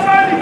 Brasil!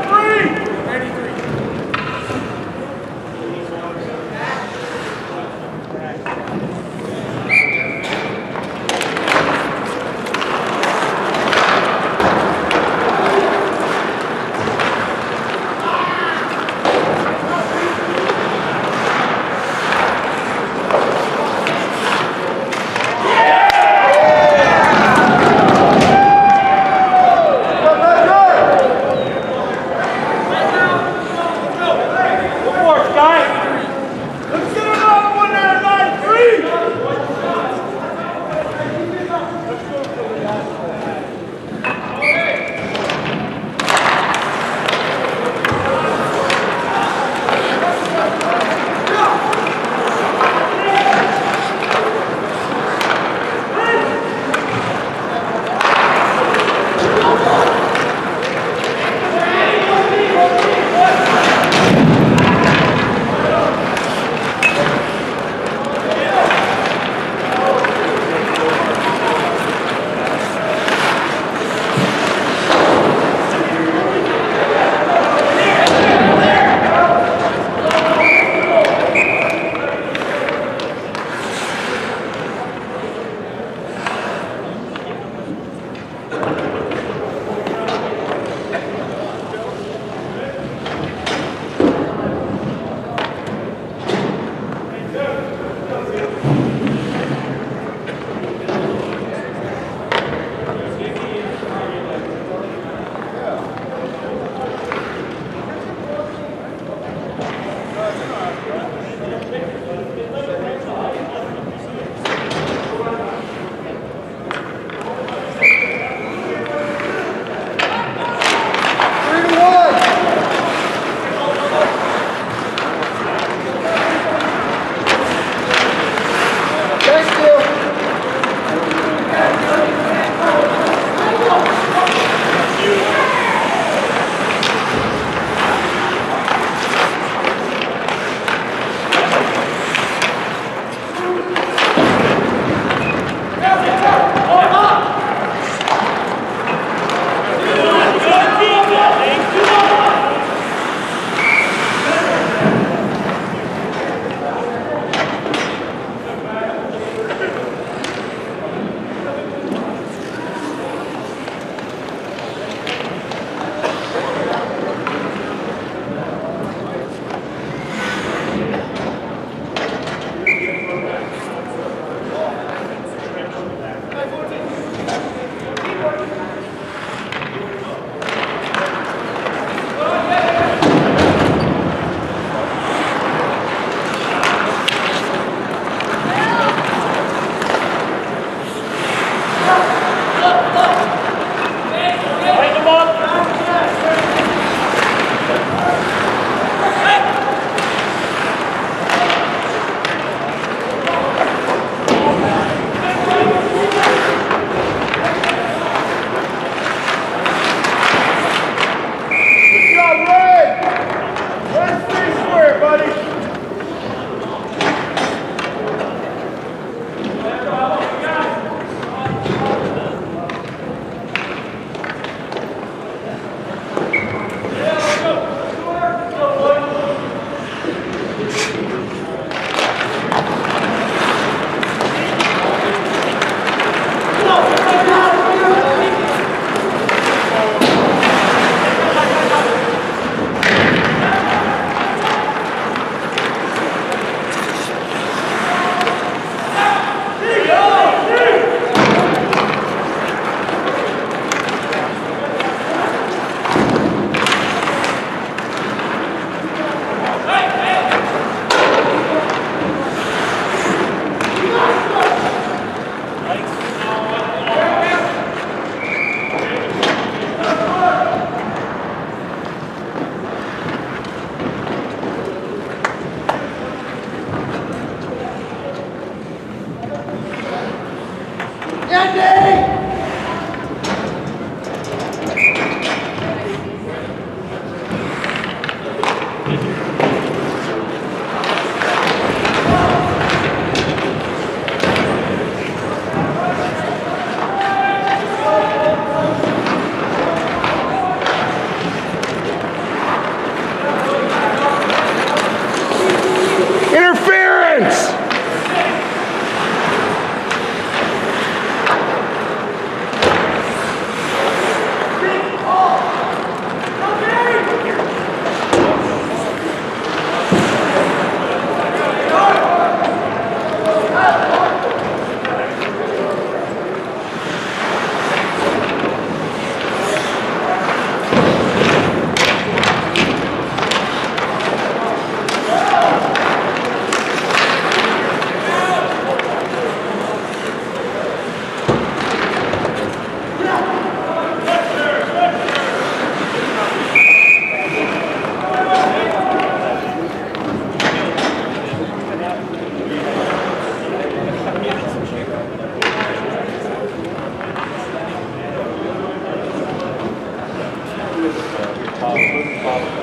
Uh,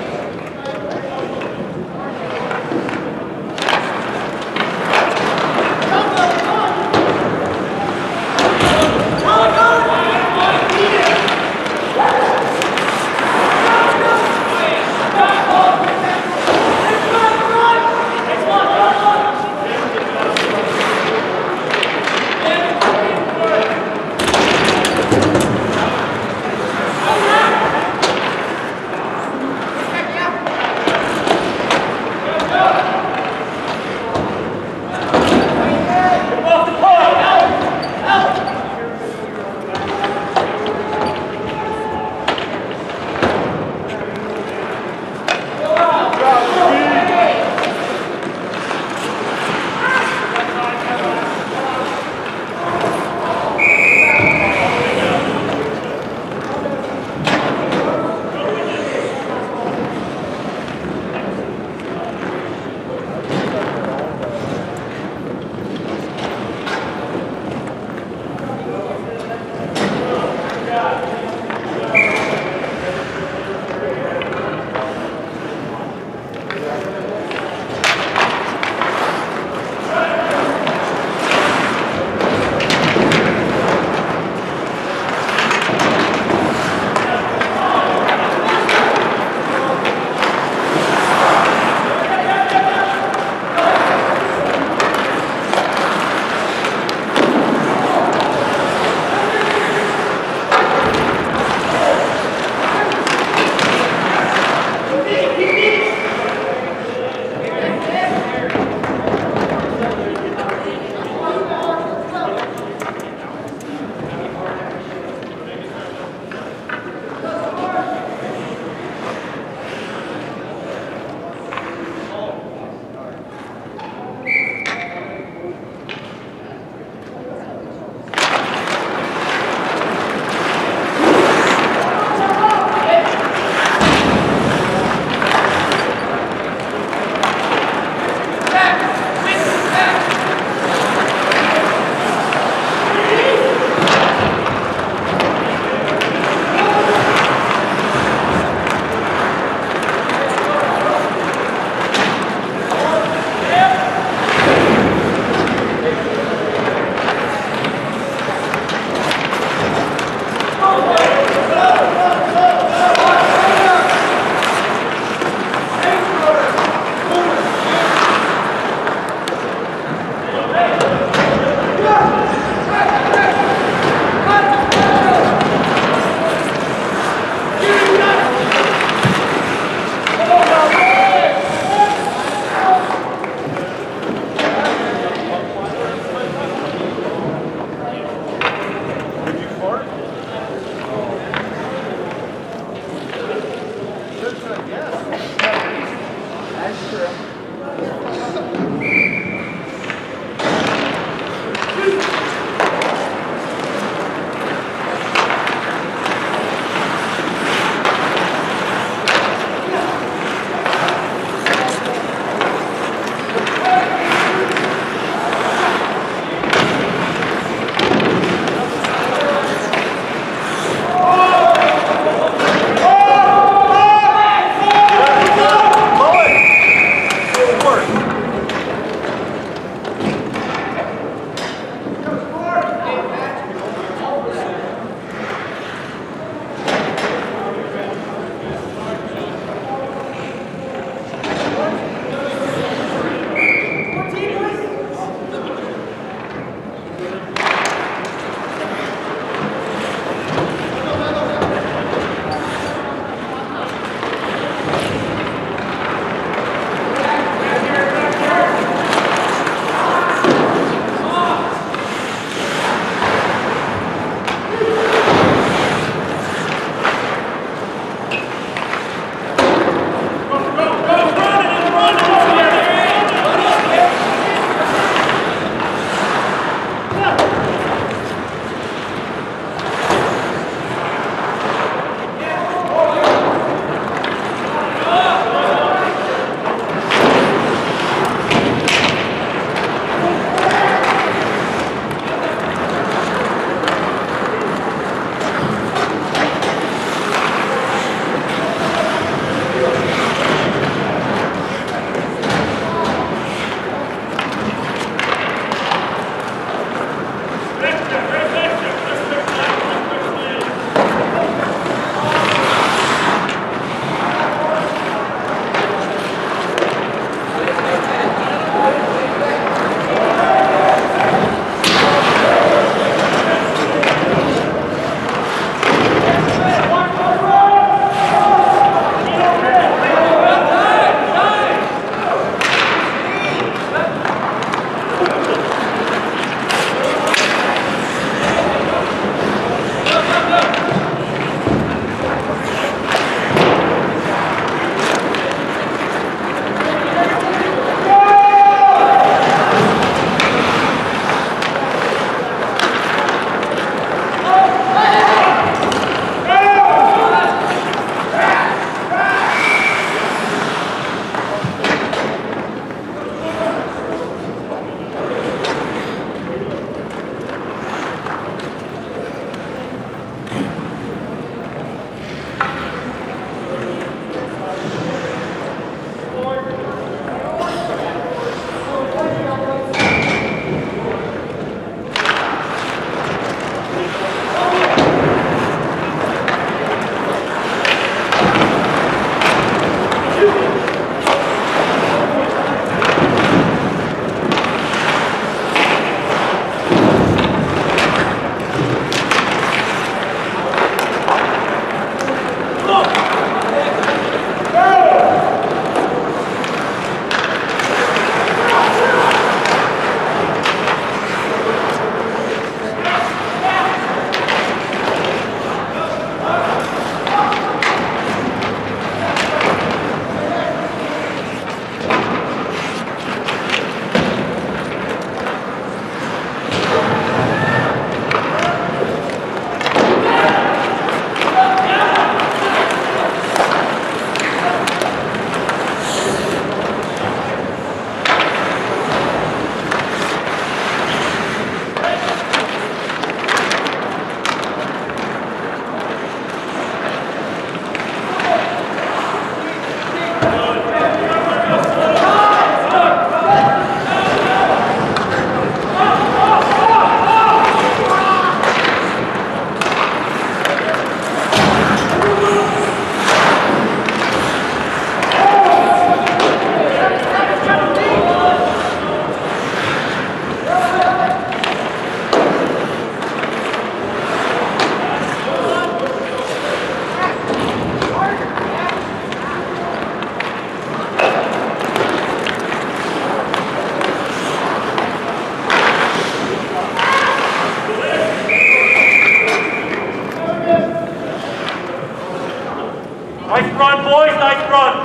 run.